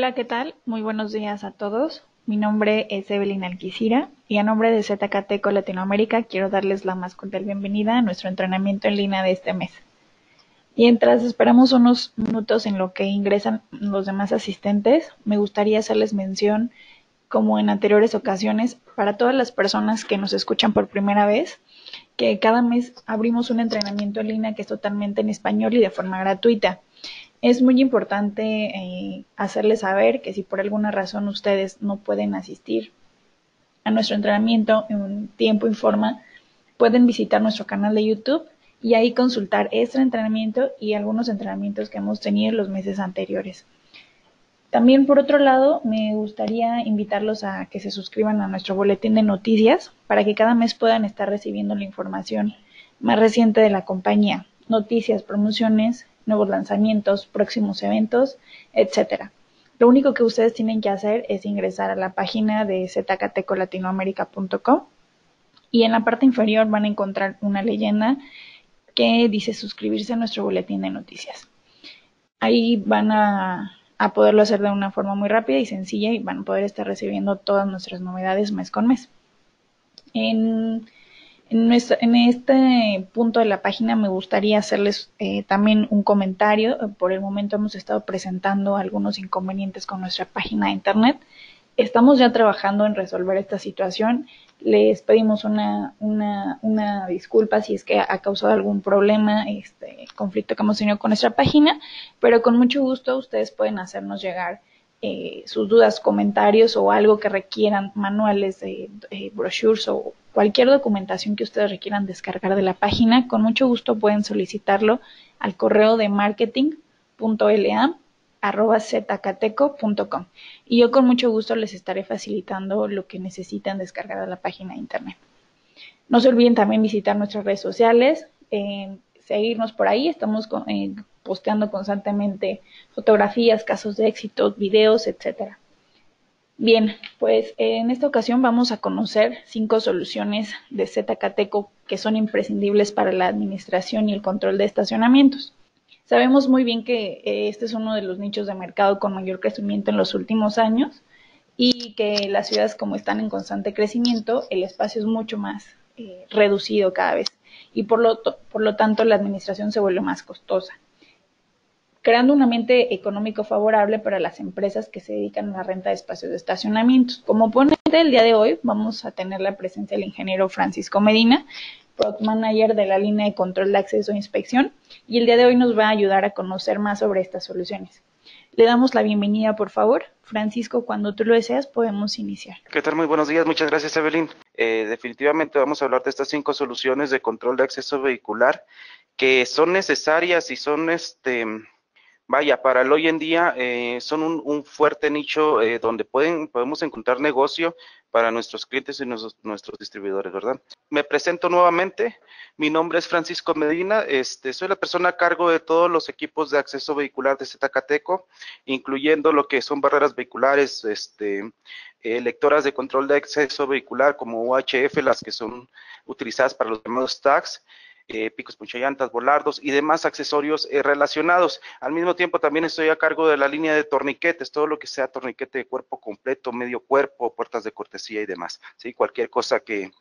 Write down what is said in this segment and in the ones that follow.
Hola, ¿qué tal? Muy buenos días a todos. Mi nombre es Evelyn Alquicira y a nombre de ZKTECO Latinoamérica quiero darles la más cordial bienvenida a nuestro entrenamiento en línea de este mes. Mientras esperamos unos minutos en lo que ingresan los demás asistentes, me gustaría hacerles mención, como en anteriores ocasiones, para todas las personas que nos escuchan por primera vez, que cada mes abrimos un entrenamiento en línea que es totalmente en español y de forma gratuita. Es muy importante eh, hacerles saber que si por alguna razón ustedes no pueden asistir a nuestro entrenamiento en tiempo y forma, pueden visitar nuestro canal de YouTube y ahí consultar este entrenamiento y algunos entrenamientos que hemos tenido en los meses anteriores. También, por otro lado, me gustaría invitarlos a que se suscriban a nuestro boletín de noticias para que cada mes puedan estar recibiendo la información más reciente de la compañía, noticias, promociones, nuevos lanzamientos, próximos eventos, etcétera. Lo único que ustedes tienen que hacer es ingresar a la página de zcatecolatinoamerica.com y en la parte inferior van a encontrar una leyenda que dice suscribirse a nuestro boletín de noticias. Ahí van a, a poderlo hacer de una forma muy rápida y sencilla y van a poder estar recibiendo todas nuestras novedades mes con mes. En en, este punto de la página me gustaría hacerles eh, también un comentario. Por el momento hemos estado presentando algunos inconvenientes con nuestra página de internet. Estamos ya trabajando en resolver esta situación. Les pedimos una, una, una disculpa si es que ha causado algún problema, este conflicto que hemos tenido con nuestra página, pero con mucho gusto ustedes pueden hacernos llegar eh, sus dudas, comentarios o algo que requieran, manuales de brochures o cualquier documentación que ustedes requieran descargar de la página, con mucho gusto pueden solicitarlo al correo de marketing.la@zcateco.com y yo con mucho gusto les estaré facilitando lo que necesitan descargar de la página de internet. No se olviden también visitar nuestras redes sociales, eh, seguirnos por ahí, estamos eh, posteando constantemente fotografías, casos de éxito, videos, etcétera. Bien, pues en esta ocasión vamos a conocer cinco soluciones de ZKTECO que son imprescindibles para la administración y el control de estacionamientos. Sabemos muy bien que eh, este es uno de los nichos de mercado con mayor crecimiento en los últimos años y que las ciudades como están en constante crecimiento, el espacio es mucho más eh, reducido cada vez y por lo, por lo tanto la administración se vuelve más costosa creando un ambiente económico favorable para las empresas que se dedican a la renta de espacios de estacionamientos. Como ponente el día de hoy vamos a tener la presencia del ingeniero Francisco Medina, Product Manager de la línea de control de acceso e inspección, y el día de hoy nos va a ayudar a conocer más sobre estas soluciones. Le damos la bienvenida, por favor. Francisco, cuando tú lo deseas, podemos iniciar. ¿Qué tal? Muy buenos días. Muchas gracias, Evelyn. Eh, definitivamente vamos a hablar de estas cinco soluciones de control de acceso vehicular que son necesarias y son este, vaya, para el hoy en día eh, son un, fuerte nicho eh, donde pueden, podemos encontrar negocio para nuestros clientes y nuestros, distribuidores, ¿verdad? Me presento nuevamente, mi nombre es Francisco Medina, este, soy la persona a cargo de todos los equipos de acceso vehicular de Zcateco, incluyendo lo que son barreras vehiculares, este, eh, lectoras de control de acceso vehicular como UHF, las que son utilizadas para los llamados tags, eh, picos punchallantas, volardos y demás accesorios eh, relacionados. Al mismo tiempo también estoy a cargo de la línea de torniquetes, todo lo que sea torniquete de cuerpo completo, medio cuerpo, puertas de cortesía y demás. ¿sí? Cualquier cosa que,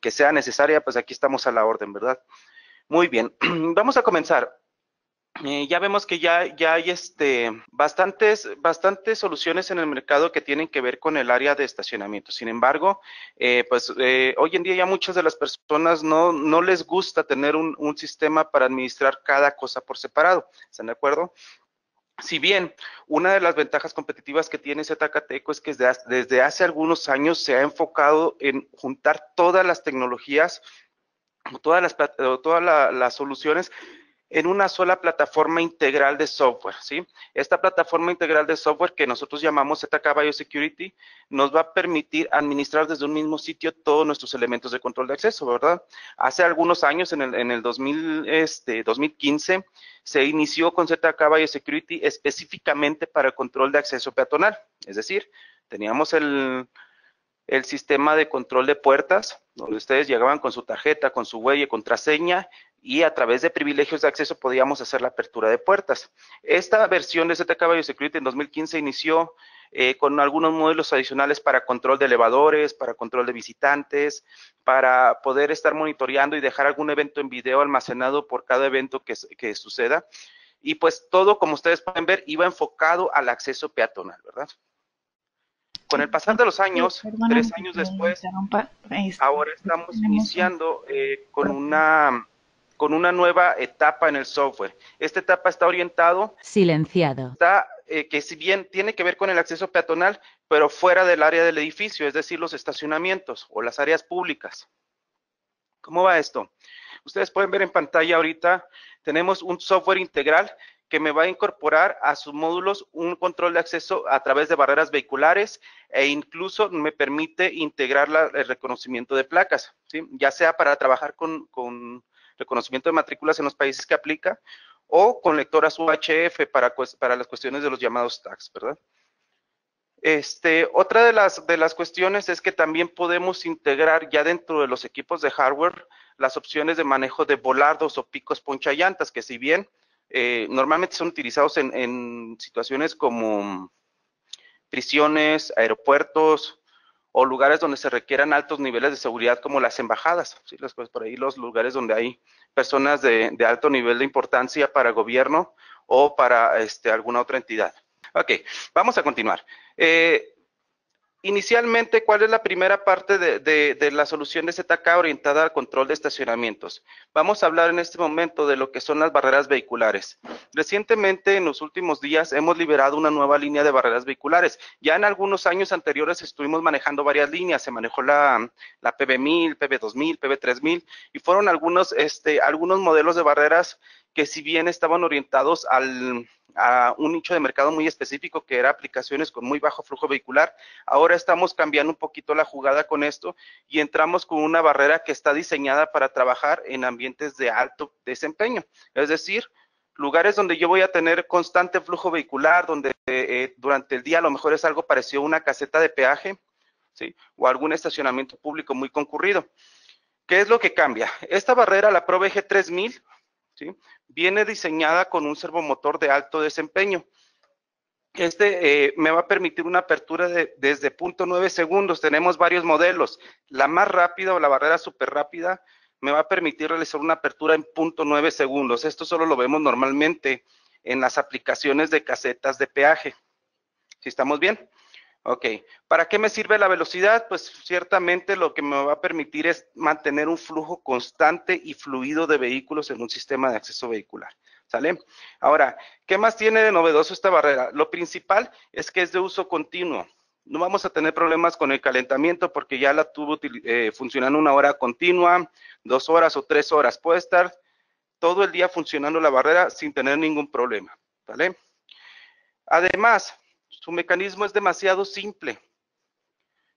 que sea necesaria, pues aquí estamos a la orden, ¿verdad? Muy bien, vamos a comenzar. Eh, ya vemos que ya, ya hay este, bastantes, bastantes soluciones en el mercado que tienen que ver con el área de estacionamiento. Sin embargo, eh, pues eh, hoy en día ya muchas de las personas no, no les gusta tener un, sistema para administrar cada cosa por separado. ¿Están de acuerdo? Si bien una de las ventajas competitivas que tiene Zcateco es que desde, desde hace algunos años se ha enfocado en juntar todas las tecnologías, todas las, todas las soluciones en una sola plataforma integral de software, ¿sí? Esta plataforma integral de software que nosotros llamamos ZK Biosecurity nos va a permitir administrar desde un mismo sitio todos nuestros elementos de control de acceso, ¿verdad? Hace algunos años, en el, en el 2000, este, 2015, se inició con ZK Biosecurity específicamente para el control de acceso peatonal, es decir, teníamos el, el sistema de control de puertas, donde ustedes llegaban con su tarjeta, con su huella, contraseña, y a través de privilegios de acceso podíamos hacer la apertura de puertas. Esta versión de ZK Biosecurity en 2015 inició eh, con algunos modelos adicionales para control de elevadores, para control de visitantes, para poder estar monitoreando y dejar algún evento en video almacenado por cada evento que, que suceda. Y pues todo, como ustedes pueden ver, iba enfocado al acceso peatonal, ¿verdad? Con el pasar de los años, tres años después, ahora estamos iniciando eh, con una con una nueva etapa en el software. Esta etapa está orientado. Silenciado. Está, eh, que si bien tiene que ver con el acceso peatonal, pero fuera del área del edificio, es decir, los estacionamientos o las áreas públicas. ¿Cómo va esto? Ustedes pueden ver en pantalla ahorita, tenemos un software integral que me va a incorporar a sus módulos un control de acceso a través de barreras vehiculares e incluso me permite integrar el reconocimiento de placas, ¿sí? ya sea para trabajar con, con reconocimiento de matrículas en los países que aplica, o con lectoras UHF para, para las cuestiones de los llamados tags, ¿verdad? Este, otra de las, de las cuestiones es que también podemos integrar ya dentro de los equipos de hardware las opciones de manejo de volardos o picos ponchallantas, que si bien eh, normalmente son utilizados en, en, situaciones como prisiones, aeropuertos, o lugares donde se requieran altos niveles de seguridad como las embajadas, ¿sí? cosas por ahí, los lugares donde hay personas de, alto nivel de importancia para gobierno o para este, alguna otra entidad. Ok, vamos a continuar. Eh, Inicialmente, ¿cuál es la primera parte de, la solución de ZK orientada al control de estacionamientos? Vamos a hablar en este momento de lo que son las barreras vehiculares. Recientemente, en los últimos días, hemos liberado una nueva línea de barreras vehiculares. Ya en algunos años anteriores estuvimos manejando varias líneas. Se manejó la, la PB1000, PB2000, PB3000 y fueron algunos, este, algunos modelos de barreras que si bien estaban orientados al, a un nicho de mercado muy específico que era aplicaciones con muy bajo flujo vehicular. Ahora estamos cambiando un poquito la jugada con esto y entramos con una barrera que está diseñada para trabajar en ambientes de alto desempeño. Es decir, lugares donde yo voy a tener constante flujo vehicular, donde eh, durante el día a lo mejor es algo parecido a una caseta de peaje, ¿sí? O algún estacionamiento público muy concurrido. ¿Qué es lo que cambia? Esta barrera, la ProVG 3000, Viene diseñada con un servomotor de alto desempeño. Este eh, me va a permitir una apertura de, desde 0.9 segundos. Tenemos varios modelos. La más rápida o la barrera súper rápida me va a permitir realizar una apertura en 0.9 segundos. Esto solo lo vemos normalmente en las aplicaciones de casetas de peaje. ¿Si estamos bien? Ok, ¿para qué me sirve la velocidad? Pues ciertamente lo que me va a permitir es mantener un flujo constante y fluido de vehículos en un sistema de acceso vehicular. ¿Sale? Ahora, ¿qué más tiene de novedoso esta barrera? Lo principal es que es de uso continuo. No vamos a tener problemas con el calentamiento porque ya la tuvo eh, funcionando una hora continua, dos horas o tres horas. Puede estar todo el día funcionando la barrera sin tener ningún problema. ¿Vale? Además, su mecanismo es demasiado simple.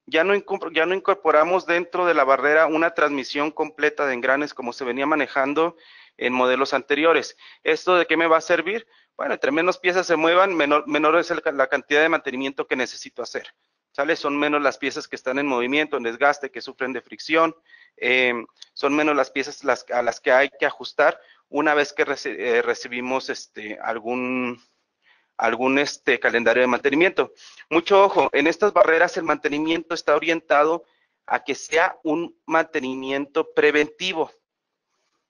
Ya no, ya no incorporamos dentro de la barrera una transmisión completa de engranes como se venía manejando en modelos anteriores. ¿Esto de qué me va a servir? Bueno, entre menos piezas se muevan, menor, es la cantidad de mantenimiento que necesito hacer. ¿Sale? Son menos las piezas que están en movimiento, en desgaste, que sufren de fricción. Em, son menos las piezas a las que hay que ajustar una vez que eh, recibimos este, algún, algún este, calendario de mantenimiento. Mucho ojo, en estas barreras el mantenimiento está orientado a que sea un mantenimiento preventivo.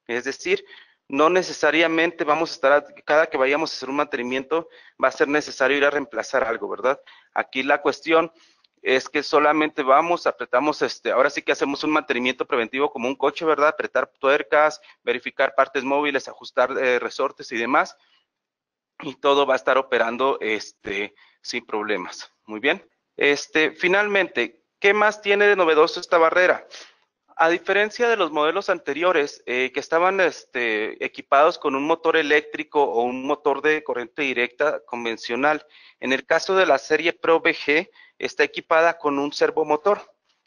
Es decir, no necesariamente vamos a estar, cada que vayamos a hacer un mantenimiento, va a ser necesario ir a reemplazar algo, ¿verdad? Aquí la cuestión es que solamente vamos, apretamos, este, ahora sí que hacemos un mantenimiento preventivo como un coche, ¿verdad? Apretar tuercas, verificar partes móviles, ajustar eh, resortes y demás y todo va a estar operando este, sin problemas. Muy bien. Este, finalmente, ¿qué más tiene de novedoso esta barrera? A diferencia de los modelos anteriores eh, que estaban este, equipados con un motor eléctrico o un motor de corriente directa convencional, en el caso de la serie Pro VG está equipada con un servomotor.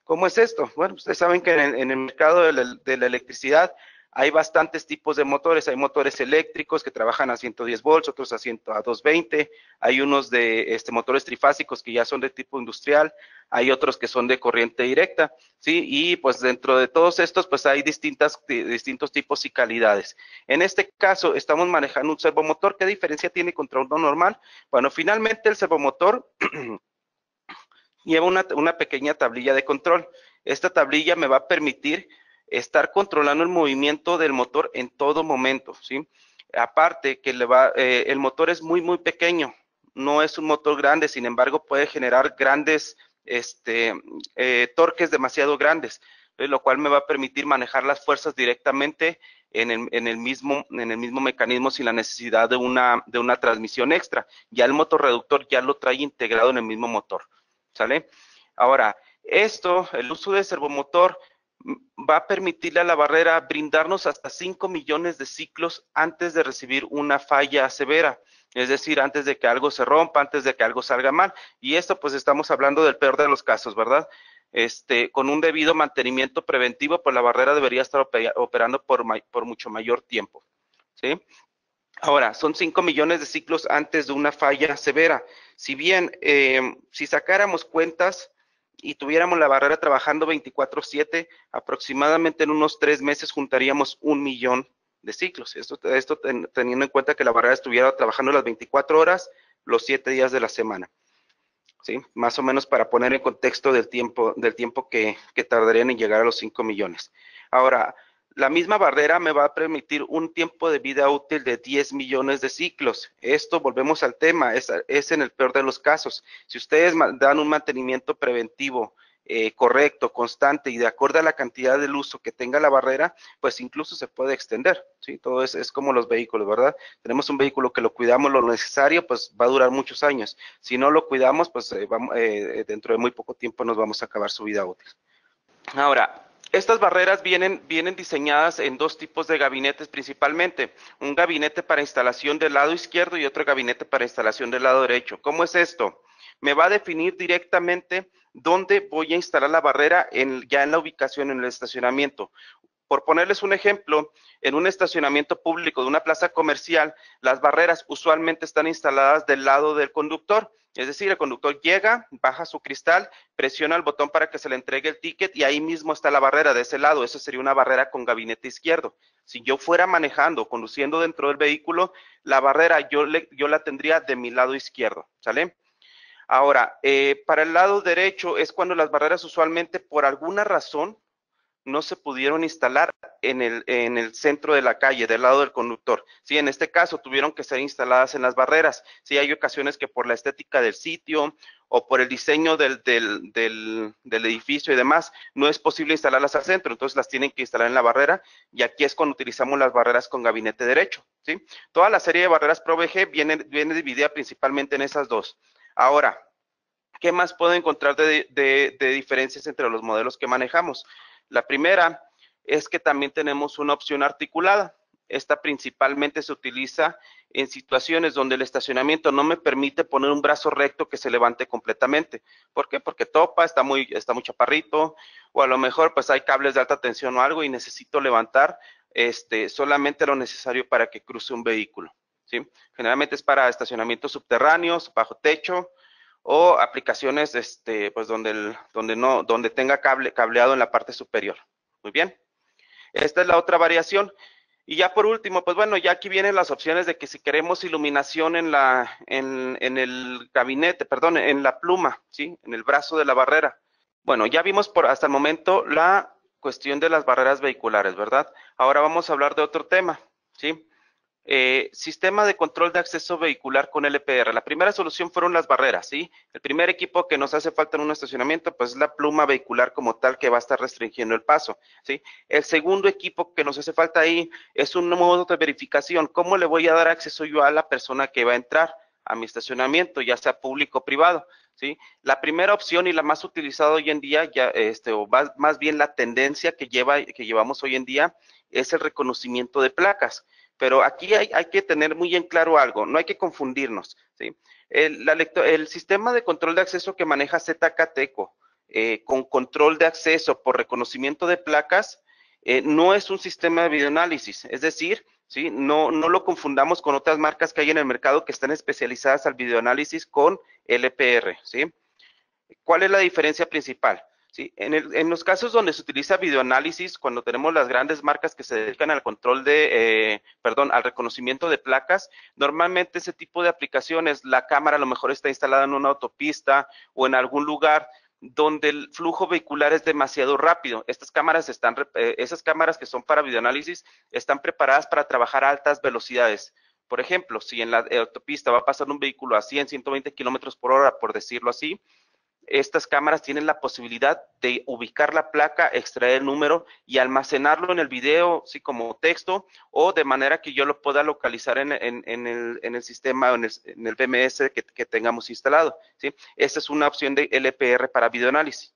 ¿Cómo es esto? Bueno, ustedes saben que en el, mercado de la, electricidad hay bastantes tipos de motores. Hay motores eléctricos que trabajan a 110 volts, otros a, 100, a 220. Hay unos de este, motores trifásicos que ya son de tipo industrial. Hay otros que son de corriente directa, ¿sí? Y pues dentro de todos estos, pues hay distintas, distintos tipos y calidades. En este caso, estamos manejando un servomotor. ¿Qué diferencia tiene contra uno normal? Bueno, finalmente el servomotor lleva una, una pequeña tablilla de control. Esta tablilla me va a permitir estar controlando el movimiento del motor en todo momento, ¿sí? Aparte que eh, el motor es muy, muy pequeño, no es un motor grande, sin embargo puede generar grandes este, eh, torques demasiado grandes, lo cual me va a permitir manejar las fuerzas directamente en el, mismo, mecanismo sin la necesidad de una, de una transmisión extra. Ya el motor reductor ya lo trae integrado en el mismo motor, ¿sale? Ahora, esto, el uso de servomotor, va a permitirle a la barrera brindarnos hasta 5 millones de ciclos antes de recibir una falla severa, es decir, antes de que algo se rompa, antes de que algo salga mal. Y esto pues estamos hablando del peor de los casos, ¿verdad? Este, con un debido mantenimiento preventivo, pues la barrera debería estar operando por, por mucho mayor tiempo, ¿sí? Ahora, son 5 millones de ciclos antes de una falla severa. Si bien, eh, si sacáramos cuentas, y tuviéramos la barrera trabajando 24/7, aproximadamente en unos tres meses juntaríamos un millón de ciclos. Esto, esto teniendo en cuenta que la barrera estuviera trabajando las 24 horas, los 7 días de la semana. ¿Sí? Más o menos para poner en contexto del tiempo, del tiempo que, que tardarían en llegar a los 5 millones. Ahora, la misma barrera me va a permitir un tiempo de vida útil de 10 millones de ciclos. Esto, volvemos al tema, es, en el peor de los casos. Si ustedes dan un mantenimiento preventivo eh, correcto, constante y de acuerdo a la cantidad del uso que tenga la barrera, pues incluso se puede extender, ¿sí? Todo es, es como los vehículos, ¿verdad? Tenemos un vehículo que lo cuidamos lo necesario, pues va a durar muchos años. Si no lo cuidamos, pues eh, eh, dentro de muy poco tiempo nos vamos a acabar su vida útil. Ahora, estas barreras vienen, diseñadas en dos tipos de gabinetes principalmente. Un gabinete para instalación del lado izquierdo y otro gabinete para instalación del lado derecho. ¿Cómo es esto? Me va a definir directamente dónde voy a instalar la barrera ya en la ubicación en el estacionamiento. Por ponerles un ejemplo, en un estacionamiento público de una plaza comercial, las barreras usualmente están instaladas del lado del conductor. Es decir, el conductor llega, baja su cristal, presiona el botón para que se le entregue el ticket y ahí mismo está la barrera de ese lado. Eso sería una barrera con gabinete izquierdo. Si yo fuera manejando, conduciendo dentro del vehículo, la barrera yo, la tendría de mi lado izquierdo, ¿sale? Ahora, eh, para el lado derecho es cuando las barreras usualmente por alguna razón no se pudieron instalar en el, en el centro de la calle, del lado del conductor. Sí, en este caso tuvieron que ser instaladas en las barreras. Sí, hay ocasiones que por la estética del sitio o por el diseño del, del, del, edificio y demás, no es posible instalarlas al centro, entonces las tienen que instalar en la barrera y aquí es cuando utilizamos las barreras con gabinete derecho. ¿sí? Toda la serie de barreras ProVG viene, viene dividida principalmente en esas dos. Ahora, ¿qué más puedo encontrar de, de diferencias entre los modelos que manejamos? La primera es que también tenemos una opción articulada. Esta principalmente se utiliza en situaciones donde el estacionamiento no me permite poner un brazo recto que se levante completamente. ¿Por qué? Porque topa, está muy, está muy chaparrito, o a lo mejor pues hay cables de alta tensión o algo y necesito levantar este, solamente lo necesario para que cruce un vehículo. ¿sí? Generalmente es para estacionamientos subterráneos, bajo techo, o aplicaciones este, pues donde, el, donde, no, donde tenga cable, cableado en la parte superior. Muy bien. Esta es la otra variación. Y ya por último, pues bueno, ya aquí vienen las opciones de que si queremos iluminación en, la, en, en el gabinete, perdón, en la pluma, ¿sí? En el brazo de la barrera. Bueno, ya vimos por hasta el momento la cuestión de las barreras vehiculares, ¿verdad? Ahora vamos a hablar de otro tema, ¿sí? Eh, sistema de control de acceso vehicular con LPR. La primera solución fueron las barreras, ¿sí? El primer equipo que nos hace falta en un estacionamiento, pues es la pluma vehicular como tal que va a estar restringiendo el paso, ¿sí? El segundo equipo que nos hace falta ahí es un modo de verificación. ¿Cómo le voy a dar acceso yo a la persona que va a entrar a mi estacionamiento, ya sea público o privado? ¿Sí? La primera opción y la más utilizada hoy en día, ya, este, o más, más bien la tendencia que, lleva, que llevamos hoy en día, es el reconocimiento de placas. Pero aquí hay, que tener muy en claro algo, no hay que confundirnos. ¿sí? El, sistema de control de acceso que maneja ZKTECO eh, con control de acceso por reconocimiento de placas eh, no es un sistema de videoanálisis, es decir, ¿sí? no, no lo confundamos con otras marcas que hay en el mercado que están especializadas al videoanálisis con LPR. ¿sí? ¿Cuál es la diferencia principal? En, en, los casos donde se utiliza videoanálisis, cuando tenemos las grandes marcas que se dedican al control de, eh, perdón, al reconocimiento de placas, normalmente ese tipo de aplicaciones, la cámara a lo mejor está instalada en una autopista o en algún lugar donde el flujo vehicular es demasiado rápido. Estas cámaras están, eh, esas cámaras que son para videoanálisis están preparadas para trabajar a altas velocidades. Por ejemplo, si en la autopista va a pasar un vehículo a 100, 120 kilómetros por hora, por decirlo así, estas cámaras tienen la posibilidad de ubicar la placa, extraer el número y almacenarlo en el video, sí, como texto, o de manera que yo lo pueda localizar en, el, sistema o en el, BMS que, que, tengamos instalado. ¿sí? Esta es una opción de LPR para videoanálisis.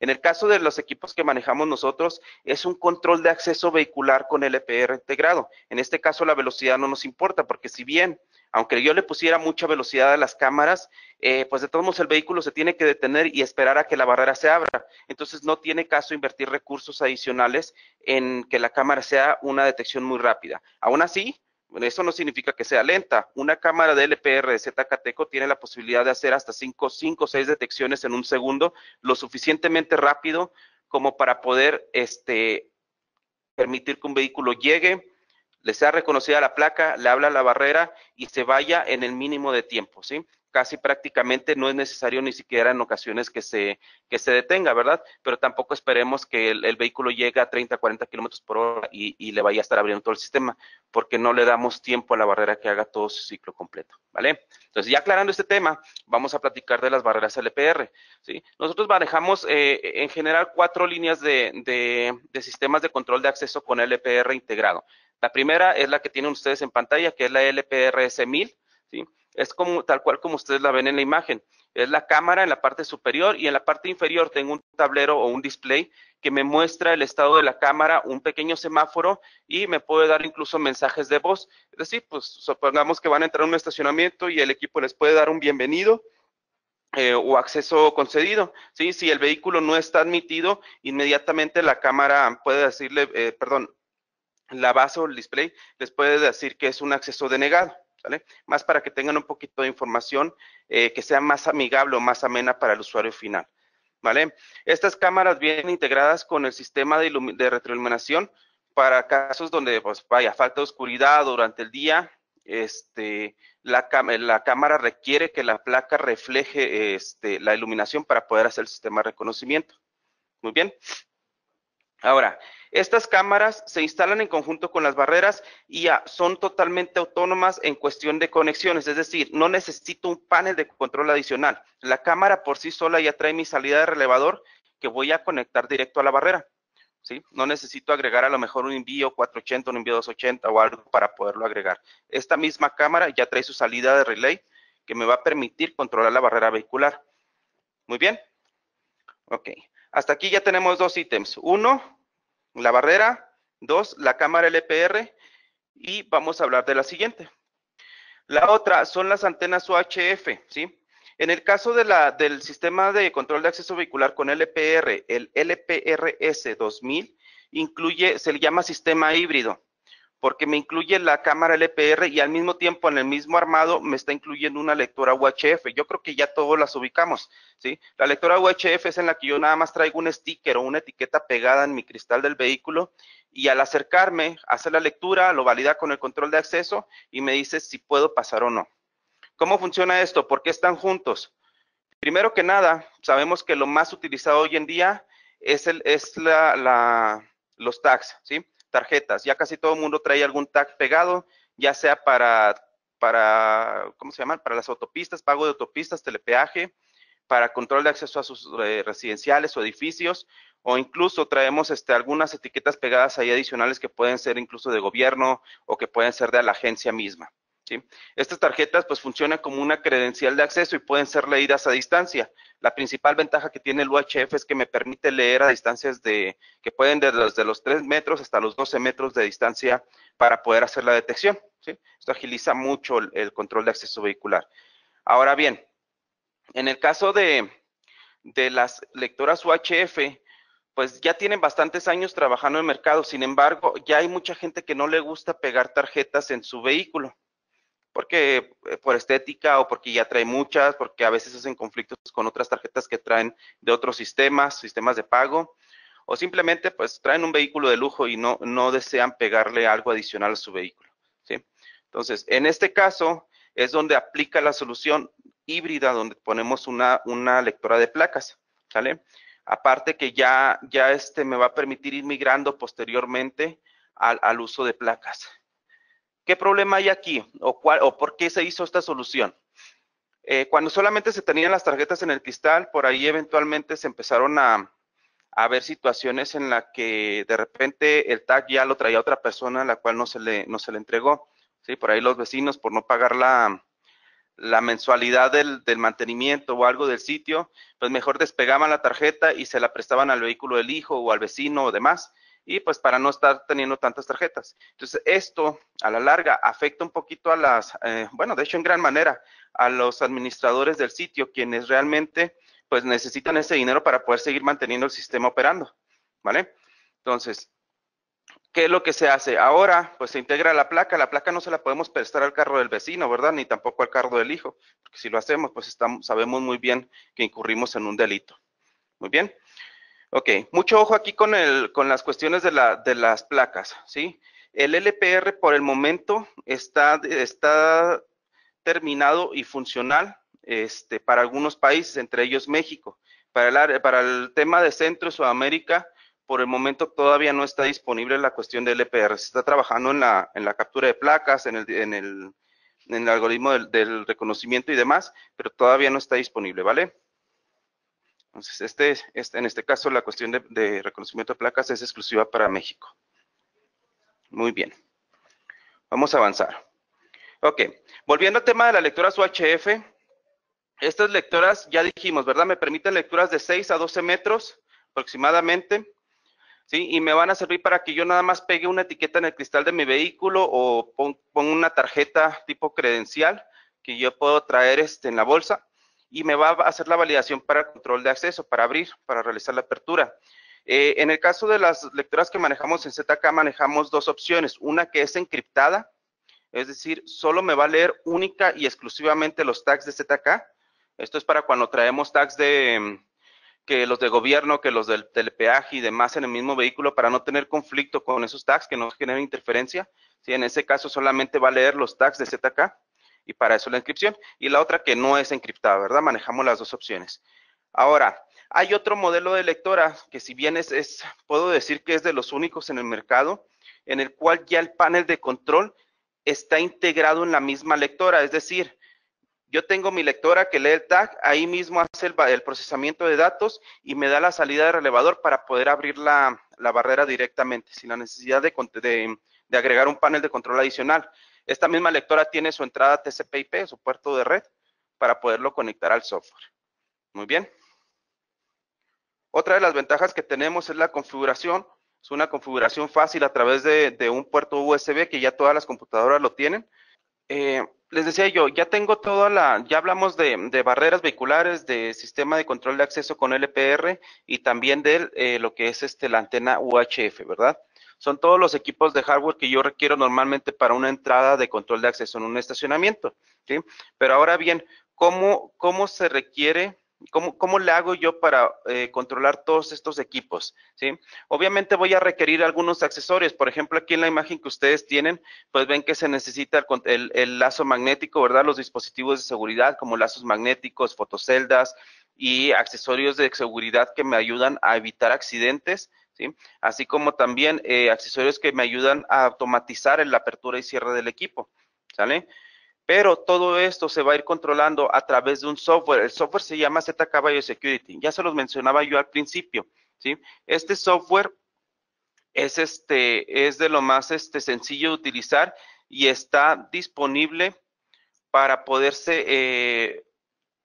En el caso de los equipos que manejamos nosotros, es un control de acceso vehicular con LPR integrado. En este caso, la velocidad no nos importa, porque si bien aunque yo le pusiera mucha velocidad a las cámaras, eh, pues de todos modos el vehículo se tiene que detener y esperar a que la barrera se abra. Entonces no tiene caso invertir recursos adicionales en que la cámara sea una detección muy rápida. Aún así, eso no significa que sea lenta. Una cámara de LPR de ZKTECO tiene la posibilidad de hacer hasta 5 o 6 detecciones en un segundo, lo suficientemente rápido como para poder este, permitir que un vehículo llegue, le sea reconocida la placa, le habla la barrera y se vaya en el mínimo de tiempo, ¿sí? Casi prácticamente no es necesario ni siquiera en ocasiones que se, que se detenga, ¿verdad? Pero tampoco esperemos que el, vehículo llegue a 30, 40 kilómetros por hora y, y, le vaya a estar abriendo todo el sistema, porque no le damos tiempo a la barrera que haga todo su ciclo completo, ¿vale? Entonces, ya aclarando este tema, vamos a platicar de las barreras LPR, ¿sí? Nosotros manejamos eh, en general cuatro líneas de, de, de sistemas de control de acceso con LPR integrado. La primera es la que tienen ustedes en pantalla, que es la LPRS 1000, ¿sí? Es como, tal cual como ustedes la ven en la imagen. Es la cámara en la parte superior y en la parte inferior tengo un tablero o un display que me muestra el estado de la cámara, un pequeño semáforo y me puede dar incluso mensajes de voz. Es decir, pues supongamos que van a entrar a un estacionamiento y el equipo les puede dar un bienvenido eh, o acceso concedido. Si el vehículo no está admitido, inmediatamente la cámara puede decirle, eh, perdón, la base o el display les puede decir que es un acceso denegado, ¿sale? Más para que tengan un poquito de información eh, que sea más amigable o más amena para el usuario final, ¿vale? Estas cámaras vienen integradas con el sistema de, de retroiluminación para casos donde, pues, vaya, falta de oscuridad durante el día, este, la, la, cámara requiere que la placa refleje este, la iluminación para poder hacer el sistema de reconocimiento. Muy bien. Ahora, estas cámaras se instalan en conjunto con las barreras y son totalmente autónomas en cuestión de conexiones, es decir, no necesito un panel de control adicional. La cámara por sí sola ya trae mi salida de relevador que voy a conectar directo a la barrera. ¿sí? No necesito agregar a lo mejor un envío 480, un envío 280 o algo para poderlo agregar. Esta misma cámara ya trae su salida de relay que me va a permitir controlar la barrera vehicular. Muy bien. Ok. Hasta aquí ya tenemos dos ítems. Uno, la barrera, dos, la cámara LPR y vamos a hablar de la siguiente. La otra son las antenas UHF, ¿sí? En el caso del sistema de control de acceso vehicular con LPR, el LPRS 2000 incluye, se le llama sistema híbrido porque me incluye la cámara LPR y al mismo tiempo en el mismo armado me está incluyendo una lectora UHF. Yo creo que ya todos las ubicamos, ¿sí? La lectora UHF es en la que yo nada más traigo un sticker o una etiqueta pegada en mi cristal del vehículo y al acercarme, hace la lectura, lo valida con el control de acceso y me dice si puedo pasar o no. ¿Cómo funciona esto? ¿Por qué están juntos? Primero que nada, sabemos que lo más utilizado hoy en día es, el, es la, la, los tags, ¿sí? Tarjetas. Ya casi todo el mundo trae algún tag pegado, ya sea para, para, ¿cómo se llaman? Para las autopistas, pago de autopistas, telepeaje, para control de acceso a sus eh, residenciales o edificios, o incluso traemos este, algunas etiquetas pegadas ahí adicionales que pueden ser incluso de gobierno o que pueden ser de la agencia misma. Estas tarjetas pues funcionan como una credencial de acceso y pueden ser leídas a distancia. La principal ventaja que tiene el UHF es que me permite leer a distancias de que pueden desde los 3 metros hasta los 12 metros de distancia para poder hacer la detección. Esto agiliza mucho el, control de acceso vehicular. Ahora bien, en el caso de, de las lectoras UHF, pues ya tienen bastantes años trabajando en mercado. Sin embargo, ya hay mucha gente que no le gusta pegar tarjetas en su vehículo porque eh, por estética o porque ya trae muchas, porque a veces hacen conflictos con otras tarjetas que traen de otros sistemas, sistemas de pago, o simplemente pues traen un vehículo de lujo y no, no desean pegarle algo adicional a su vehículo. ¿sí? Entonces, en este caso es donde aplica la solución híbrida, donde ponemos una, una lectora de placas, ¿sale? Aparte que ya, ya este me va a permitir ir migrando posteriormente al, al uso de placas. ¿Qué problema hay aquí? ¿O, cuál, o por qué se hizo esta solución? Eh, cuando solamente se tenían las tarjetas en el cristal, por ahí eventualmente se empezaron a, a ver situaciones en las que de repente el tag ya lo traía otra persona, la cual no se le, no se le entregó. ¿sí? Por ahí los vecinos, por no pagar la, la mensualidad del, del, mantenimiento o algo del sitio, pues mejor despegaban la tarjeta y se la prestaban al vehículo del hijo o al vecino o demás y pues para no estar teniendo tantas tarjetas. Entonces, esto a la larga afecta un poquito a las, eh, bueno, de hecho en gran manera, a los administradores del sitio, quienes realmente pues necesitan ese dinero para poder seguir manteniendo el sistema operando, ¿vale? Entonces, ¿qué es lo que se hace? Ahora, pues se integra la placa, la placa no se la podemos prestar al carro del vecino, ¿verdad? Ni tampoco al carro del hijo, porque si lo hacemos, pues estamos, sabemos muy bien que incurrimos en un delito. Muy bien. Ok, mucho ojo aquí con, el, con las cuestiones de, la, de las placas, ¿sí? El LPR por el momento está, está terminado y funcional este, para algunos países, entre ellos México. Para el, para el tema de Centro Sudamérica, por el momento todavía no está disponible la cuestión del LPR. Se está trabajando en la, en la captura de placas, en el, en el, en el algoritmo del reconocimiento y demás, pero todavía no está disponible, ¿vale? Entonces, este, este, en este caso, la cuestión de, reconocimiento de placas es exclusiva para México. Muy bien. Vamos a avanzar. Ok, volviendo al tema de las lectoras UHF, estas lectoras, ya dijimos, ¿verdad? Me permiten lecturas de 6 a 12 metros aproximadamente, ¿sí? Y me van a servir para que yo nada más pegue una etiqueta en el cristal de mi vehículo o ponga una tarjeta tipo credencial que yo puedo traer este, en la bolsa y me va a hacer la validación para control de acceso, para abrir, para realizar la apertura. Eh, en el caso de las lecturas que manejamos en ZK, manejamos dos opciones. Una que es encriptada, es decir, solo me va a leer única y exclusivamente los tags de ZK. Esto es para cuando traemos tags de que los de gobierno, que los del telepeaje y demás en el mismo vehículo para no tener conflicto con esos tags que no generen interferencia. Si en ese caso solamente va a leer los tags de ZK y para eso la inscripción. Y la otra que no es encriptada, ¿verdad? Manejamos las dos opciones. Ahora, hay otro modelo de lectora que si bien es, es, puedo decir que es de los únicos en el mercado, en el cual ya el panel de control está integrado en la misma lectora, es decir, yo tengo mi lectora que lee el tag, ahí mismo hace el, procesamiento de datos y me da la salida de relevador para poder abrir la, la barrera directamente, sin la necesidad de, de, de agregar un panel de control adicional. Esta misma lectora tiene su entrada TCP/IP, su puerto de red, para poderlo conectar al software. Muy bien. Otra de las ventajas que tenemos es la configuración. Es una configuración fácil a través de, un puerto USB que ya todas las computadoras lo tienen. Eh, les decía yo, ya tengo toda la, ya hablamos de, barreras vehiculares, de sistema de control de acceso con LPR y también de eh, lo que es este, la antena UHF, ¿verdad? Son todos los equipos de hardware que yo requiero normalmente para una entrada de control de acceso en un estacionamiento. ¿sí? Pero ahora bien, ¿cómo, cómo se requiere? ¿Cómo, ¿Cómo, le hago yo para eh, controlar todos estos equipos? ¿sí? Obviamente voy a requerir algunos accesorios. Por ejemplo, aquí en la imagen que ustedes tienen, pues ven que se necesita el, el lazo magnético, ¿verdad? Los dispositivos de seguridad como lazos magnéticos, fotoceldas y accesorios de seguridad que me ayudan a evitar accidentes Así como también eh, accesorios que me ayudan a automatizar la apertura y cierre del equipo, ¿sale? Pero todo esto se va a ir controlando a través de un software. El software se llama ZK Biosecurity. Ya se los mencionaba yo al principio, ¿sí? Este software es, este, es de lo más este, sencillo de utilizar y está disponible para poderse eh,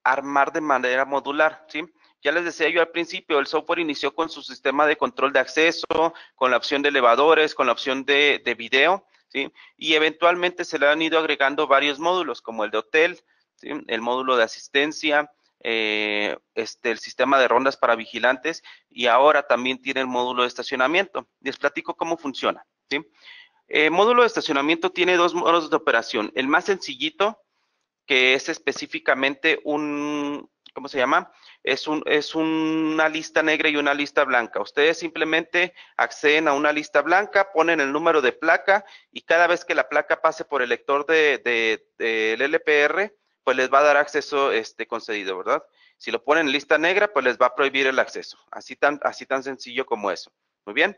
armar de manera modular, ¿sí? Ya les decía yo al principio, el software inició con su sistema de control de acceso, con la opción de elevadores, con la opción de, de video, ¿sí? Y eventualmente se le han ido agregando varios módulos, como el de hotel, ¿sí? el módulo de asistencia, eh, este, el sistema de rondas para vigilantes y ahora también tiene el módulo de estacionamiento. Les platico cómo funciona. ¿sí? El módulo de estacionamiento tiene dos modos de operación. El más sencillito, que es específicamente un, ¿cómo se llama? Es, un, es una lista negra y una lista blanca. Ustedes simplemente acceden a una lista blanca, ponen el número de placa y cada vez que la placa pase por el lector del de, LPR, pues les va a dar acceso este, concedido, ¿verdad? Si lo ponen en lista negra, pues les va a prohibir el acceso. Así tan, así tan sencillo como eso. Muy bien.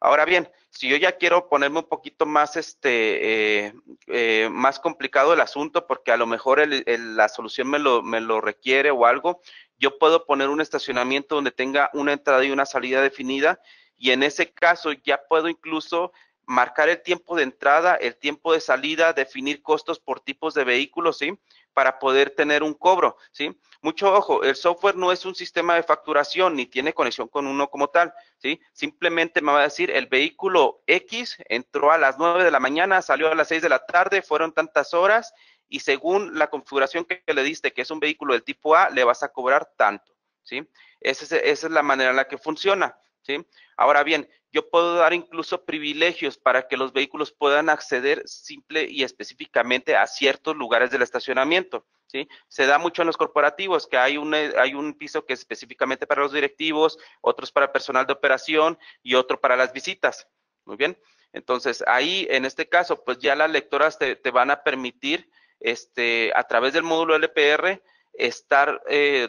Ahora bien, si yo ya quiero ponerme un poquito más, este, eh, eh, más complicado el asunto, porque a lo mejor la solución me lo, me lo requiere o algo, yo puedo poner un estacionamiento donde tenga una entrada y una salida definida y en ese caso ya puedo incluso marcar el tiempo de entrada, el tiempo de salida, definir costos por tipos de vehículos, ¿sí? Para poder tener un cobro, ¿sí? Mucho ojo, el software no es un sistema de facturación ni tiene conexión con uno como tal, ¿sí? Simplemente me va a decir el vehículo X entró a las 9 de la mañana, salió a las 6 de la tarde, fueron tantas horas y según la configuración que le diste, que es un vehículo del tipo A, le vas a cobrar tanto, ¿sí? Esa es, esa es la manera en la que funciona, Ahora bien, yo puedo dar incluso privilegios para que los vehículos puedan acceder simple y específicamente a ciertos lugares del estacionamiento. ¿sí? Se da mucho en los corporativos, que hay un, hay un piso que es específicamente para los directivos, otros para el personal de operación y otro para las visitas. Muy bien. Entonces, ahí, en este caso, pues ya las lectoras te, van a permitir, este, a través del módulo LPR, estar eh,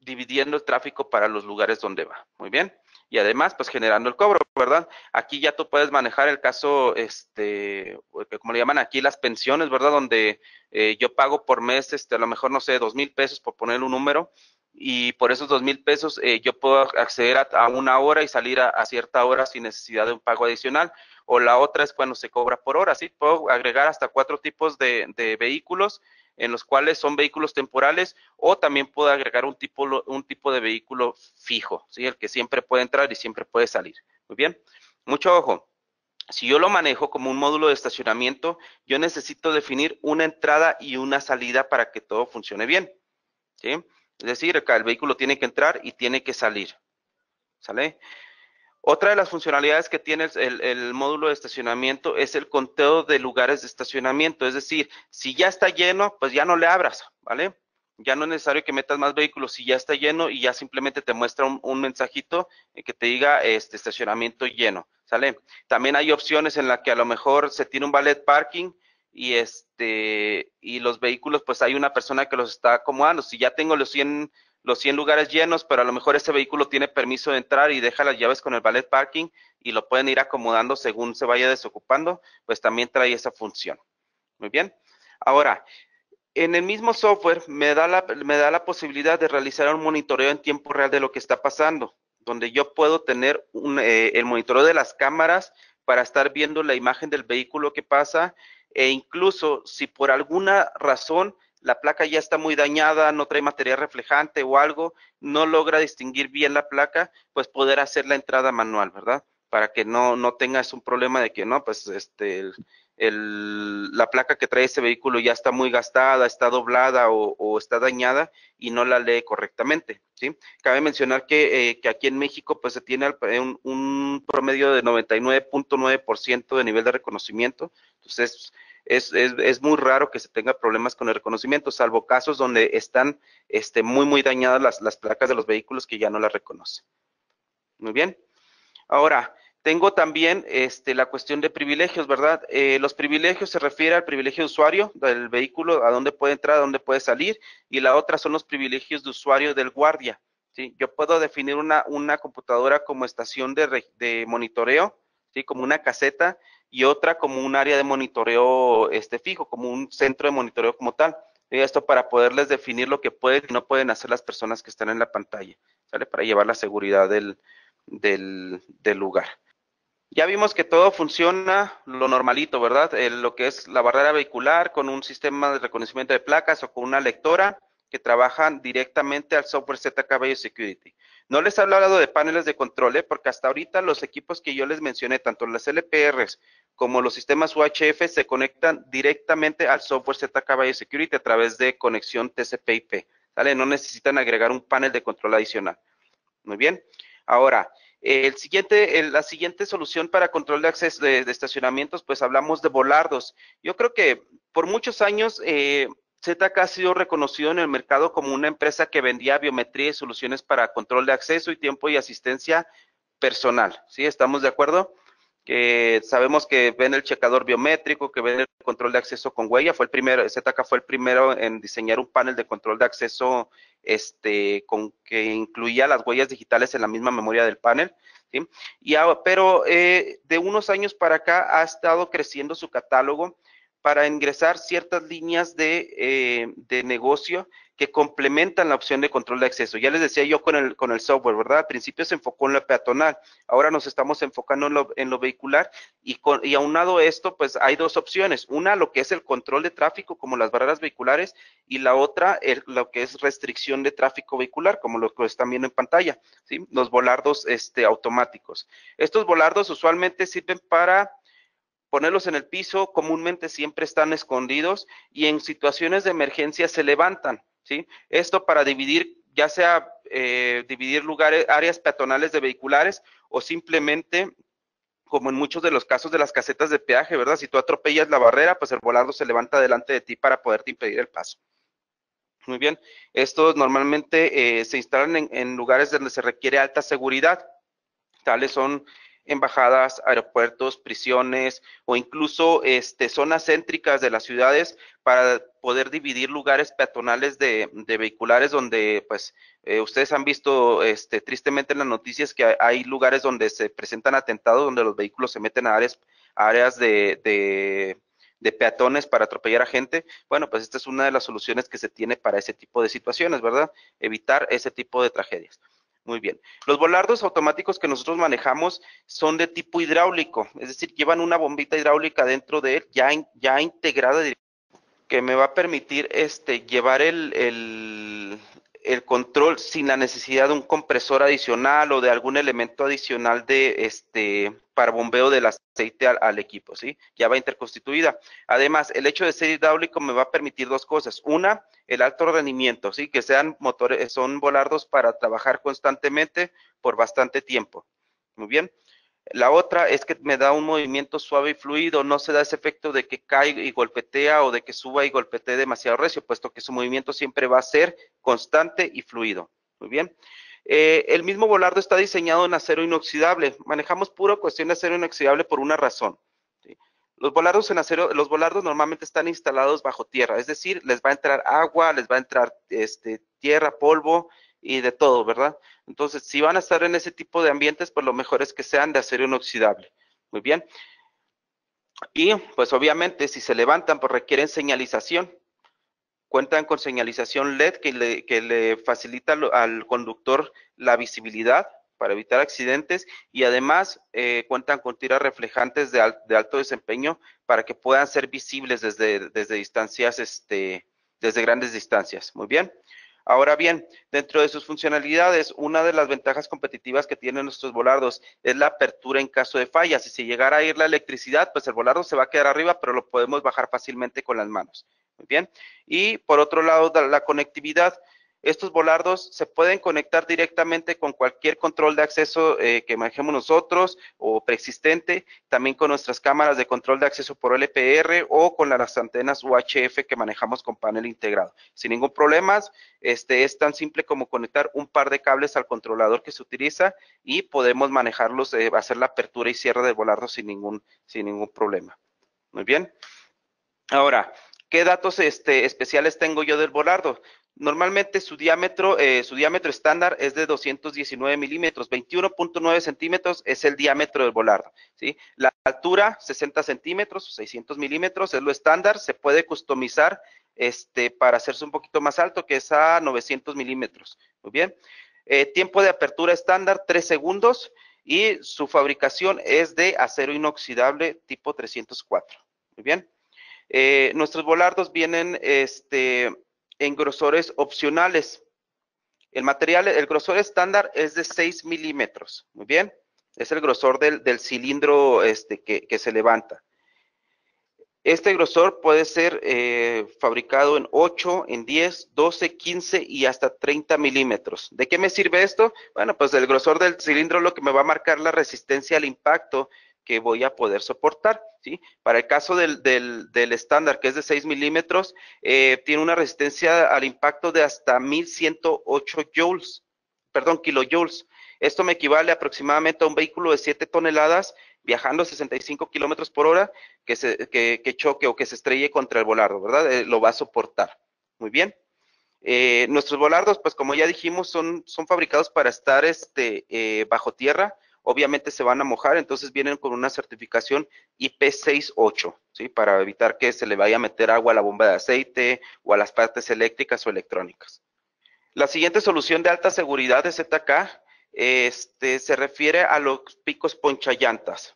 dividiendo el tráfico para los lugares donde va. Muy bien y además pues generando el cobro, ¿verdad? Aquí ya tú puedes manejar el caso, este, como le llaman aquí las pensiones, ¿verdad? Donde eh, yo pago por mes, este, a lo mejor, no sé, dos mil pesos por poner un número y por esos dos mil pesos eh, yo puedo acceder a, una hora y salir a, cierta hora sin necesidad de un pago adicional. O la otra es cuando se cobra por hora, ¿sí? Puedo agregar hasta cuatro tipos de, de vehículos en los cuales son vehículos temporales o también puedo agregar un tipo, un tipo de vehículo fijo, ¿sí? el que siempre puede entrar y siempre puede salir. Muy bien, mucho ojo. Si yo lo manejo como un módulo de estacionamiento, yo necesito definir una entrada y una salida para que todo funcione bien. ¿sí? Es decir, el vehículo tiene que entrar y tiene que salir. ¿Sale? Otra de las funcionalidades que tiene el, módulo de estacionamiento es el conteo de lugares de estacionamiento. Es decir, si ya está lleno, pues ya no le abras, ¿vale? Ya no es necesario que metas más vehículos si ya está lleno y ya simplemente te muestra un, mensajito que te diga este estacionamiento lleno, ¿sale? También hay opciones en las que a lo mejor se tiene un ballet parking y este y los vehículos pues hay una persona que los está acomodando. Si ya tengo los 100 los 100 lugares llenos, pero a lo mejor ese vehículo tiene permiso de entrar y deja las llaves con el ballet parking y lo pueden ir acomodando según se vaya desocupando, pues también trae esa función. Muy bien. Ahora, en el mismo software me da la, me da la posibilidad de realizar un monitoreo en tiempo real de lo que está pasando, donde yo puedo tener eh, el monitoreo de las cámaras para estar viendo la imagen del vehículo que pasa e incluso si por alguna razón la placa ya está muy dañada, no trae material reflejante o algo, no logra distinguir bien la placa, pues poder hacer la entrada manual, ¿verdad? Para que no, no tengas un problema de que no, pues este, el, la placa que trae ese vehículo ya está muy gastada, está doblada o, está dañada y no la lee correctamente, ¿sí? Cabe mencionar que, eh, que aquí en México pues se tiene un, un promedio de 99.9% de nivel de reconocimiento, entonces es, es, es, muy raro que se tenga problemas con el reconocimiento, salvo casos donde están este, muy, muy dañadas las, las placas de los vehículos que ya no las reconoce. Muy bien. Ahora, tengo también este, la cuestión de privilegios, ¿verdad? Eh, los privilegios se refiere al privilegio de usuario del vehículo, a dónde puede entrar, a dónde puede salir, y la otra son los privilegios de usuario del guardia. ¿sí? Yo puedo definir una, una computadora como estación de, de monitoreo, ¿sí? como una caseta, y otra como un área de monitoreo este, fijo, como un centro de monitoreo como tal. Esto para poderles definir lo que pueden y no pueden hacer las personas que están en la pantalla, ¿sale? Para llevar la seguridad del, del, del lugar. Ya vimos que todo funciona lo normalito, ¿verdad? lo que es la barrera vehicular con un sistema de reconocimiento de placas o con una lectora que trabajan directamente al software ZK Security. No les he hablado de paneles de control, ¿eh? porque hasta ahorita los equipos que yo les mencioné, tanto las LPRs como los sistemas UHF, se conectan directamente al software ZK Security a través de conexión TCP/IP. ¿sale? No necesitan agregar un panel de control adicional. Muy bien. Ahora, la siguiente solución para control de acceso de, estacionamientos, pues hablamos de volardos. Yo creo que por muchos años eh, ZK ha sido reconocido en el mercado como una empresa que vendía biometría y soluciones para control de acceso y tiempo y asistencia personal. ¿Sí? ¿Estamos de acuerdo? Que sabemos que ven el checador biométrico, que ven el control de acceso con huella. Fue el primero, ZK fue el primero en diseñar un panel de control de acceso este, con, que incluía las huellas digitales en la misma memoria del panel. ¿sí? Y, pero eh, de unos años para acá ha estado creciendo su catálogo para ingresar ciertas líneas de, eh, de, negocio que complementan la opción de control de acceso. Ya les decía yo con el, con el software, ¿verdad? Al principio se enfocó en lo peatonal, ahora nos estamos enfocando en lo, en lo vehicular y, con, y aunado esto, pues hay dos opciones. Una, lo que es el control de tráfico, como las barreras vehiculares, y la otra, lo que es restricción de tráfico vehicular, como lo que están viendo en pantalla, ¿sí? Los volardos este, automáticos. Estos volardos usualmente sirven para ponerlos en el piso, comúnmente siempre están escondidos y en situaciones de emergencia se levantan, ¿sí? Esto para dividir, ya sea eh, dividir lugares, áreas peatonales de vehiculares o simplemente como en muchos de los casos de las casetas de peaje, ¿verdad? Si tú atropellas la barrera, pues el volardo se levanta delante de ti para poderte impedir el paso. Muy bien, estos normalmente eh, se instalan en, en lugares donde se requiere alta seguridad. Tales son embajadas, aeropuertos, prisiones o incluso este, zonas céntricas de las ciudades para poder dividir lugares peatonales de, vehiculares donde, pues, eh, ustedes han visto este, tristemente en las noticias que hay lugares donde se presentan atentados, donde los vehículos se meten a áreas, áreas de, de de peatones para atropellar a gente, bueno, pues esta es una de las soluciones que se tiene para ese tipo de situaciones, ¿verdad? Evitar ese tipo de tragedias. Muy bien. Los volardos automáticos que nosotros manejamos son de tipo hidráulico, es decir, llevan una bombita hidráulica dentro de él ya, ya integrada que me va a permitir este, llevar el, el control sin la necesidad de un compresor adicional o de algún elemento adicional de este para bombeo del aceite al, equipo, ¿sí? Ya va interconstituida. Además, el hecho de ser hidráulico me va a permitir dos cosas. Una, el alto rendimiento, ¿sí? Que sean motores, son volardos para trabajar constantemente por bastante tiempo. Muy bien. La otra es que me da un movimiento suave y fluido, no se da ese efecto de que cae y golpetea o de que suba y golpetee demasiado recio, puesto que su movimiento siempre va a ser constante y fluido. Muy bien. Eh, el mismo volardo está diseñado en acero inoxidable. Manejamos puro cuestión de acero inoxidable por una razón. Los volardos en acero, los volardos normalmente están instalados bajo tierra, es decir, les va a entrar agua, les va a entrar este, tierra, polvo, y de todo, ¿verdad? Entonces, si van a estar en ese tipo de ambientes, pues lo mejor es que sean de acero inoxidable. Muy bien. Y pues obviamente si se levantan, pues requieren señalización. Cuentan con señalización LED que le, que le facilita al conductor la visibilidad para evitar accidentes y además eh, cuentan con tiras reflejantes de, de, alto desempeño para que puedan ser visibles desde, desde distancias, este, desde grandes distancias. Muy bien. Ahora bien, dentro de sus funcionalidades, una de las ventajas competitivas que tienen nuestros volardos es la apertura en caso de fallas. Si se llegara a ir la electricidad, pues el volardo se va a quedar arriba, pero lo podemos bajar fácilmente con las manos. Muy bien. Y por otro lado, la conectividad. Estos volardos se pueden conectar directamente con cualquier control de acceso eh, que manejemos nosotros o preexistente, también con nuestras cámaras de control de acceso por LPR o con las antenas UHF que manejamos con panel integrado. Sin ningún problema, este es tan simple como conectar un par de cables al controlador que se utiliza y podemos manejarlos, eh, hacer la apertura y cierre del volardo sin ningún, sin ningún problema. Muy bien. Ahora, ¿qué datos este, especiales tengo yo del volardo? Normalmente su diámetro, eh, su diámetro estándar es de 219 milímetros, 21.9 centímetros es el diámetro del volardo. ¿sí? La altura, 60 centímetros, 600 milímetros, es lo estándar. Se puede customizar este, para hacerse un poquito más alto, que es a 900 milímetros. Muy bien. Eh, tiempo de apertura estándar, 3 segundos. Y su fabricación es de acero inoxidable tipo 304. Muy bien. Eh, nuestros volardos vienen este, en grosores opcionales. El material, el grosor estándar es de 6 milímetros. Muy bien. Es el grosor del, cilindro este, que, se levanta. Este grosor puede ser eh, fabricado en 8, en 10, 12, 15 y hasta 30 milímetros. ¿De qué me sirve esto? Bueno, pues el grosor del cilindro lo que me va a marcar la resistencia al impacto que voy a poder soportar. ¿sí? Para el caso del, del, estándar, que es de 6 milímetros, eh, tiene una resistencia al impacto de hasta 1108 joules, perdón, kilojoules. Esto me equivale aproximadamente a un vehículo de 7 toneladas viajando a 65 kilómetros por hora que, se, que, choque o que se estrelle contra el volardo, ¿verdad? Eh, lo va a soportar. Muy bien. Eh, nuestros volardos, pues como ya dijimos, son, son fabricados para estar este, bajo tierra. Obviamente se van a mojar, entonces vienen con una certificación IP68, ¿sí? Para evitar que se le vaya a meter agua a la bomba de aceite o a las partes eléctricas o electrónicas. La siguiente solución de alta seguridad de ZK este, se refiere a los picos ponchallantas.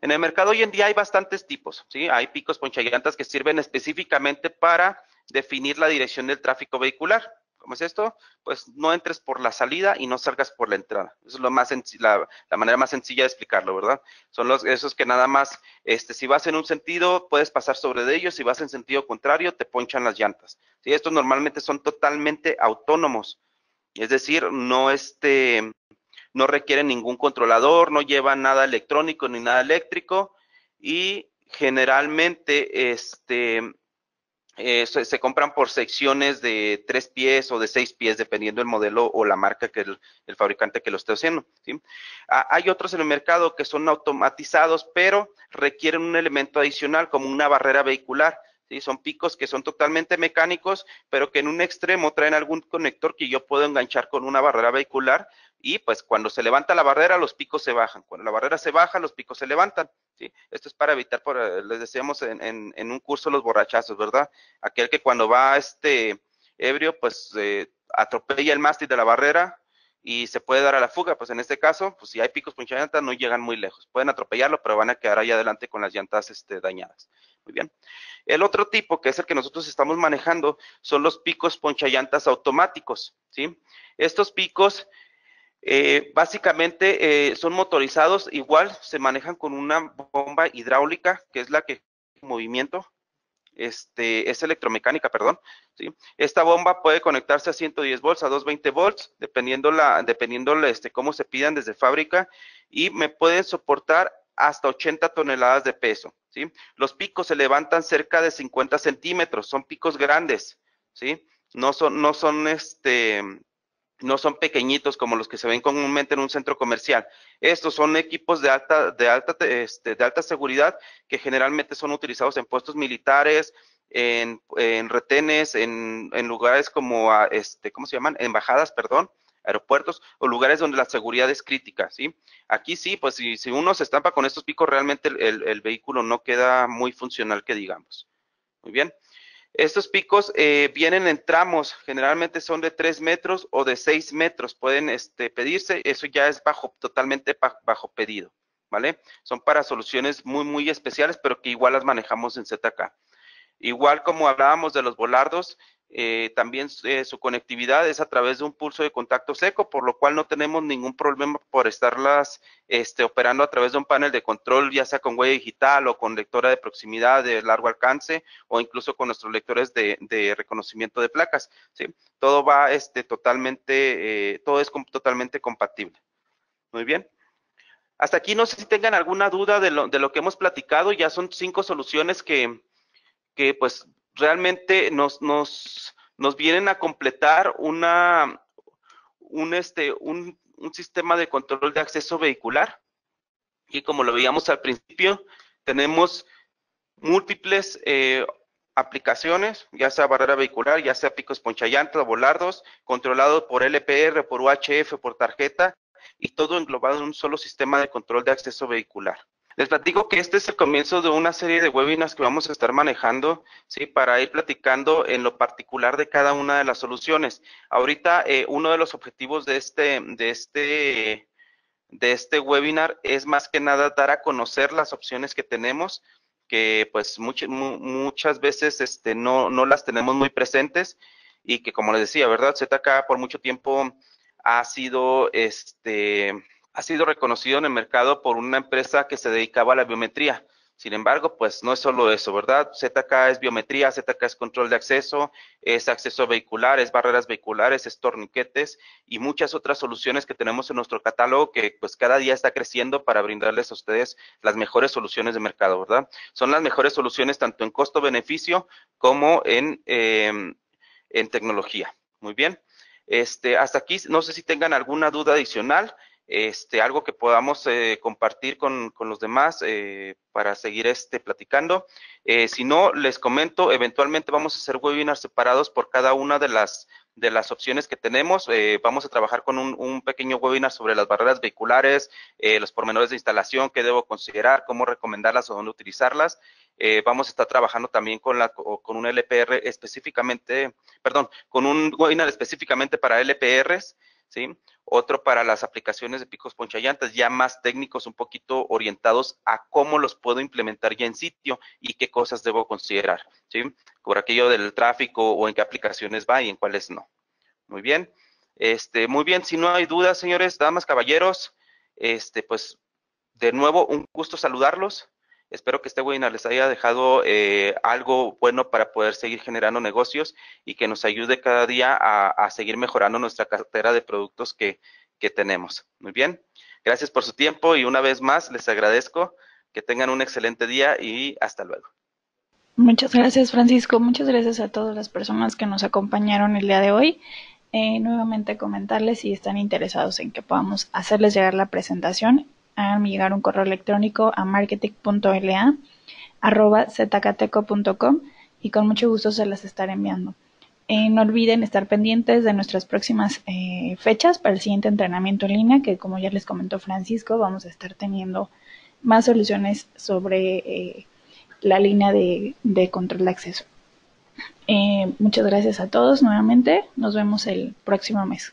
En el mercado hoy en día hay bastantes tipos, ¿sí? Hay picos ponchallantas que sirven específicamente para definir la dirección del tráfico vehicular. ¿Cómo es esto? Pues no entres por la salida y no salgas por la entrada. Eso es lo más la, manera más sencilla de explicarlo, ¿verdad? Son los, esos que nada más, este, si vas en un sentido, puedes pasar sobre de ellos, si vas en sentido contrario, te ponchan las llantas. ¿sí? Estos normalmente son totalmente autónomos. Es decir, no, este, no requieren ningún controlador, no llevan nada electrónico ni nada eléctrico y generalmente este, eh, se, compran por secciones de tres pies o de seis pies, dependiendo del modelo o la marca que el, fabricante que lo esté haciendo. Ah, hay otros en el mercado que son automatizados, pero requieren un elemento adicional como una barrera vehicular. Son picos que son totalmente mecánicos, pero que en un extremo traen algún conector que yo puedo enganchar con una barrera vehicular y pues cuando se levanta la barrera, los picos se bajan. Cuando la barrera se baja, los picos se levantan. ¿Sí? Esto es para evitar, por, eh, les decíamos en, en, un curso los borrachazos, ¿verdad? Aquel que cuando va este ebrio, pues eh, atropella el mástil de la barrera, y se puede dar a la fuga. Pues en este caso, pues si hay picos ponchallantas, no llegan muy lejos. Pueden atropellarlo, pero van a quedar ahí adelante con las llantas este, dañadas. Muy bien. El otro tipo, que es el que nosotros estamos manejando, son los picos ponchallantas automáticos. ¿sí? Estos picos eh, básicamente eh, son motorizados, igual se manejan con una bomba hidráulica, que es la que movimiento, este, es electromecánica, perdón. ¿sí? Esta bomba puede conectarse a 110 volts, a 220 volts, dependiendo, la, dependiendo este, cómo se pidan desde fábrica, y me pueden soportar hasta 80 toneladas de peso. ¿sí? Los picos se levantan cerca de 50 centímetros, son picos grandes, ¿sí? No son, no son este, no son pequeñitos como los que se ven comúnmente en un centro comercial. Estos son equipos de alta, de alta, este, de alta seguridad que generalmente son utilizados en puestos militares, en, retenes, en, lugares como, este, ¿cómo se llaman? Embajadas, perdón, aeropuertos o lugares donde la seguridad es crítica, ¿sí? Aquí sí, pues si uno se estampa con estos picos, realmente el vehículo no queda muy funcional, que digamos. Muy bien. Estos picos eh, vienen en tramos, generalmente son de 3 metros o de 6 metros, pueden este, pedirse, eso ya es bajo, totalmente bajo pedido, ¿vale? Son para soluciones muy, muy especiales, pero que igual las manejamos en ZK. Igual como hablábamos de los volardos, eh, también eh, su conectividad es a través de un pulso de contacto seco, por lo cual no tenemos ningún problema por estarlas este, operando a través de un panel de control, ya sea con huella digital o con lectora de proximidad de largo alcance o incluso con nuestros lectores de, reconocimiento de placas. ¿sí? Todo va este, totalmente, eh, todo es totalmente compatible. Muy bien. Hasta aquí no sé si tengan alguna duda de lo, de lo que hemos platicado. Ya son cinco soluciones que, que pues realmente nos, nos, nos vienen a completar una, un, este, un, un sistema de control de acceso vehicular. Y como lo veíamos al principio, tenemos múltiples eh, aplicaciones, ya sea barrera vehicular, ya sea picos ponchallantas, volardos, controlado por LPR, por UHF, por tarjeta, y todo englobado en un solo sistema de control de acceso vehicular. Les platico que este es el comienzo de una serie de webinars que vamos a estar manejando, ¿sí? Para ir platicando en lo particular de cada una de las soluciones. Ahorita, eh, uno de los objetivos de este, de este, de este webinar es más que nada dar a conocer las opciones que tenemos, que pues muchas veces este, no, no las tenemos muy presentes y que como les decía, ¿verdad? ZK por mucho tiempo ha sido, este, ha sido reconocido en el mercado por una empresa que se dedicaba a la biometría. Sin embargo, pues no es solo eso, ¿verdad? ZK es biometría, ZK es control de acceso, es acceso vehicular, es barreras vehiculares, es torniquetes y muchas otras soluciones que tenemos en nuestro catálogo que pues cada día está creciendo para brindarles a ustedes las mejores soluciones de mercado, ¿verdad? Son las mejores soluciones tanto en costo-beneficio como en, em, en tecnología. Muy bien. Este, hasta aquí, no sé si tengan alguna duda adicional este, algo que podamos eh, compartir con, con, los demás eh, para seguir este, platicando. Eh, si no, les comento, eventualmente vamos a hacer webinars separados por cada una de las, de las opciones que tenemos. vamos a trabajar con un, pequeño webinar sobre las barreras vehiculares, los pormenores de instalación, qué debo considerar, cómo recomendarlas o dónde utilizarlas. vamos a estar trabajando también con, la, con un LPR específicamente, perdón, con un webinar específicamente para LPRs, ¿sí? Otro para las aplicaciones de picos ponchallantas, ya más técnicos, un poquito orientados a cómo los puedo implementar ya en sitio y qué cosas debo considerar, ¿sí? Por aquello del tráfico o en qué aplicaciones va y en cuáles no. Muy bien. Este, muy bien, si no hay dudas, señores, damas, caballeros, este, pues, de nuevo, un gusto saludarlos. Espero que este webinar les haya dejado eh, algo bueno para poder seguir generando negocios y que nos ayude cada día a, seguir mejorando nuestra cartera de productos que, que tenemos. Muy bien. Gracias por su tiempo y una vez más les agradezco. Que tengan un excelente día y hasta luego. Muchas gracias, Francisco. Muchas gracias a todas las personas que nos acompañaron el día de hoy. Eh, nuevamente comentarles si están interesados en que podamos hacerles llegar la presentación háganme llegar un correo electrónico a marketing.la arroba y con mucho gusto se las estaré enviando. Eh, no olviden estar pendientes de nuestras próximas eh, fechas para el siguiente entrenamiento en línea, que como ya les comentó Francisco, vamos a estar teniendo más soluciones sobre eh, la línea de, control de acceso. muchas gracias a todos nuevamente. Nos vemos el próximo mes.